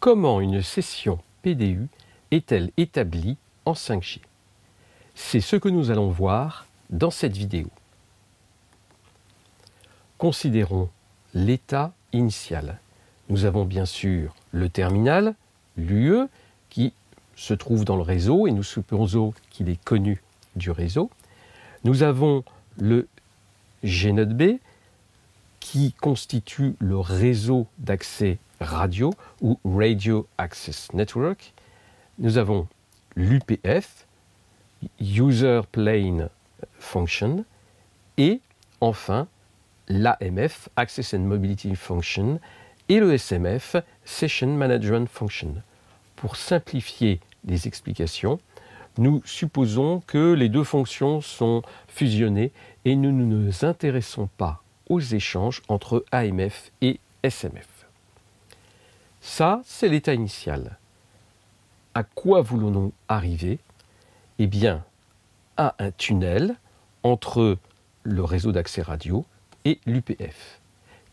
comment une session PDU est-elle établie en 5G C'est ce que nous allons voir dans cette vidéo. Considérons l'état initial. Nous avons bien sûr le terminal, l'UE, qui se trouve dans le réseau et nous supposons qu'il est connu du réseau. Nous avons le G B qui constitue le réseau d'accès radio ou Radio Access Network. Nous avons l'UPF, User Plane Function, et enfin l'AMF, Access and Mobility Function, et le SMF, Session Management Function. Pour simplifier les explications, nous supposons que les deux fonctions sont fusionnées et nous ne nous intéressons pas aux échanges entre AMF et SMF. Ça, c'est l'état initial. À quoi voulons-nous arriver? Eh bien, à un tunnel entre le réseau d'accès radio et l'UPF.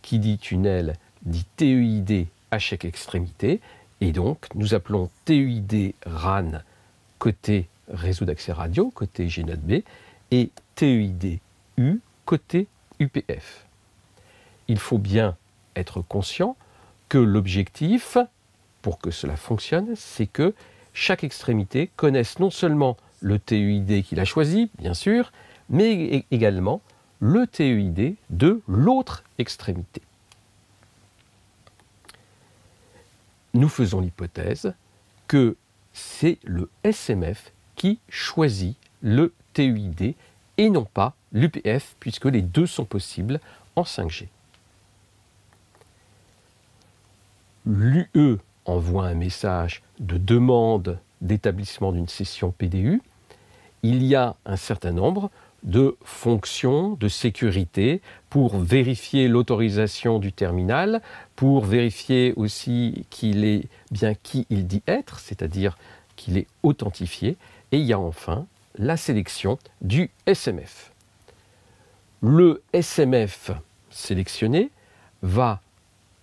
Qui dit tunnel dit TEID à chaque extrémité, et donc nous appelons TEID RAN côté réseau d'accès radio, côté G B, et TEID U côté UPF. Il faut bien être conscient que l'objectif, pour que cela fonctionne, c'est que chaque extrémité connaisse non seulement le TEID qu'il a choisi, bien sûr, mais également le TEID de l'autre extrémité. Nous faisons l'hypothèse que c'est le SMF qui choisit le TEID et non pas l'UPF, puisque les deux sont possibles en 5G. l'UE envoie un message de demande d'établissement d'une session PDU, il y a un certain nombre de fonctions de sécurité pour vérifier l'autorisation du terminal, pour vérifier aussi qu'il est bien qui il dit être, c'est-à-dire qu'il est authentifié, et il y a enfin la sélection du SMF. Le SMF sélectionné va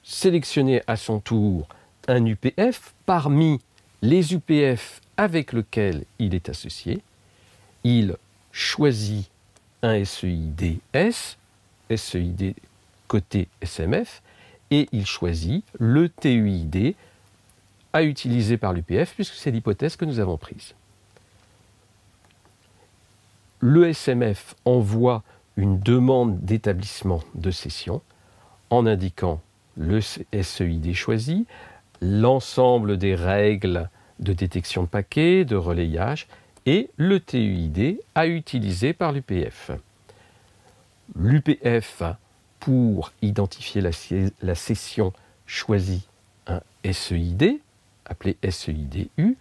sélectionner à son tour un UPF parmi les UPF avec lesquels il est associé. Il choisit un SEID S, SEID côté SMF, et il choisit le TUID à utiliser par l'UPF, puisque c'est l'hypothèse que nous avons prise. Le SMF envoie une demande d'établissement de session en indiquant le SEID choisi, l'ensemble des règles de détection de paquets, de relayage, et le TUID à utiliser par l'UPF. L'UPF, pour identifier la, session, choisit un SEID, appelé SEIDU,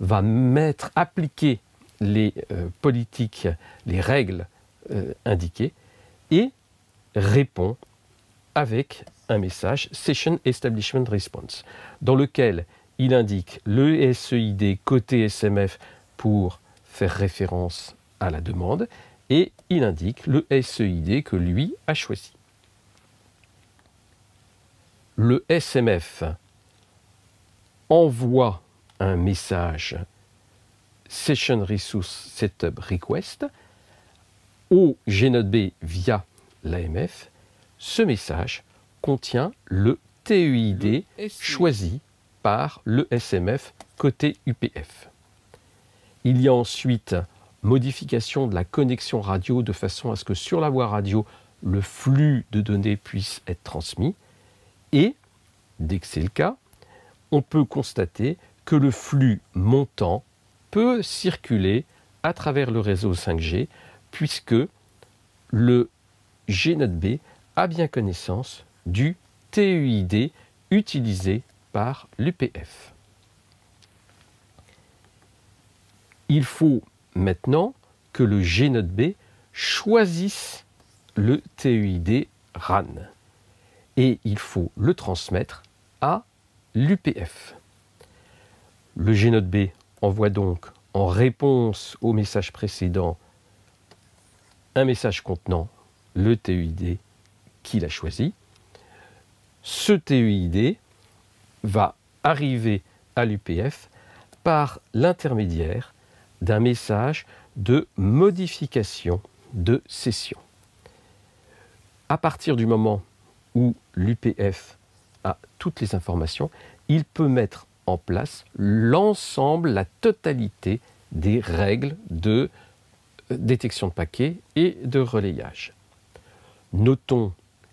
va mettre, appliquer les euh, politiques, les règles euh, indiquées, et répond avec un message Session Establishment Response, dans lequel il indique le SEID côté SMF pour faire référence à la demande et il indique le SEID que lui a choisi. Le SMF envoie un message Session Resource Setup Request au GNB via l'AMF. Ce message contient le TEID choisi par le SMF côté UPF. Il y a ensuite modification de la connexion radio de façon à ce que sur la voie radio, le flux de données puisse être transmis. Et, dès que c'est le cas, on peut constater que le flux montant peut circuler à travers le réseau 5G puisque le G-Note a bien connaissance du TUID utilisé par l'UPF. Il faut maintenant que le G-Note choisisse le TUID RAN et il faut le transmettre à l'UPF. Le G-Note envoie donc en réponse au message précédent un message contenant le TUID qu'il a choisi ce TEID va arriver à l'UPF par l'intermédiaire d'un message de modification de session. À partir du moment où l'UPF a toutes les informations, il peut mettre en place l'ensemble, la totalité des règles de euh, détection de paquets et de relayage. Notons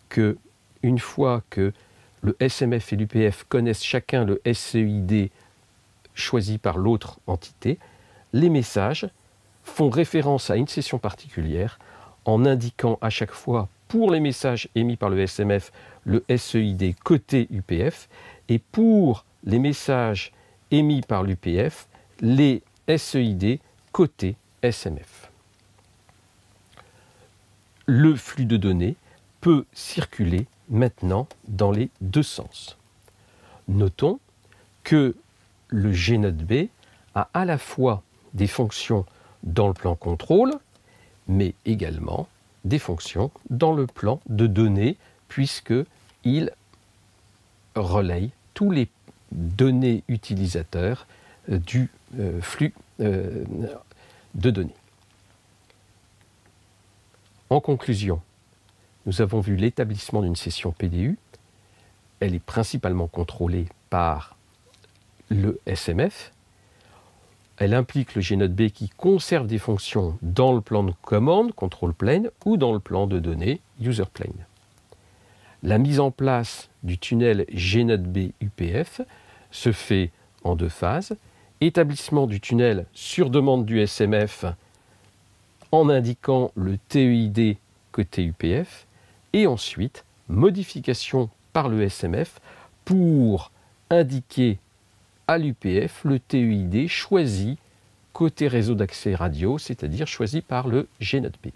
que une fois que le SMF et l'UPF connaissent chacun le SEID choisi par l'autre entité, les messages font référence à une session particulière en indiquant à chaque fois pour les messages émis par le SMF le SEID côté UPF et pour les messages émis par l'UPF les SEID côté SMF. Le flux de données peut circuler maintenant dans les deux sens. Notons que le GNOT B a à la fois des fonctions dans le plan contrôle, mais également des fonctions dans le plan de données, puisqu'il relaye tous les données utilisateurs euh, du euh, flux euh, de données. En conclusion, nous avons vu l'établissement d'une session PDU. Elle est principalement contrôlée par le SMF. Elle implique le GNOT-B qui conserve des fonctions dans le plan de commande, control plane, ou dans le plan de données, user plane. La mise en place du tunnel GNOT-B UPF se fait en deux phases. Établissement du tunnel sur demande du SMF en indiquant le TEID côté UPF et ensuite modification par le SMF pour indiquer à l'UPF le TEID choisi côté réseau d'accès radio, c'est-à-dire choisi par le GNOTB.